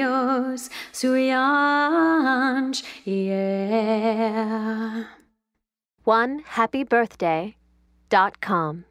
yours, Suryanj, yeah. One happy birthday dot com.